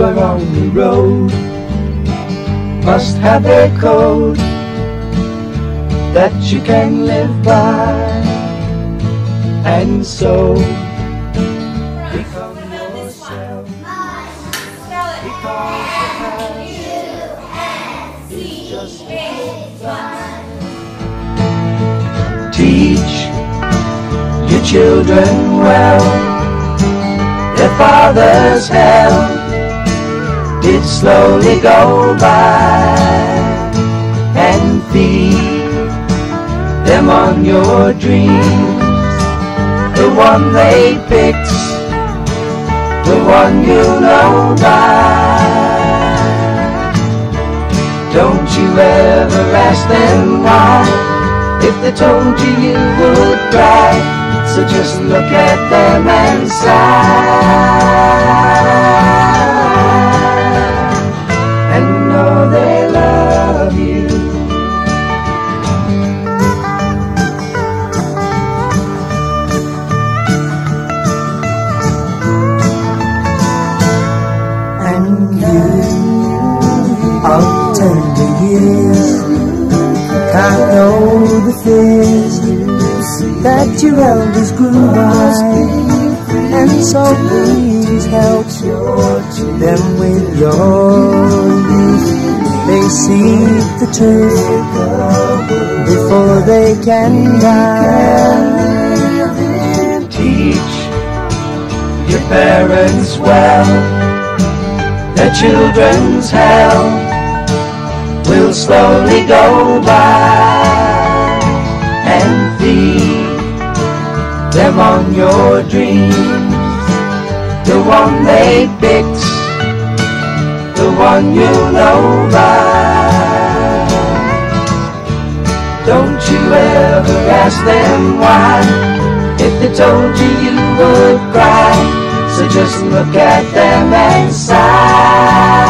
on the road must have a code that you can live by, and so become yourself. It's just Teach your children well. Their father's hell did slowly go by and feed them on your dreams. The one they picked, the one you know by. Don't you ever ask them why, if they told you you would cry. So just look at them and sigh Know they love you. And you of tender years Can't know the fears that your elders grew by. And so please help them with your youth See the truth before they can die Teach your parents well Their children's hell will slowly go by and feed them on your dreams. The one they picked, the one you know by. Don't you ever ask them why, if they told you you would cry. So just look at them and sigh.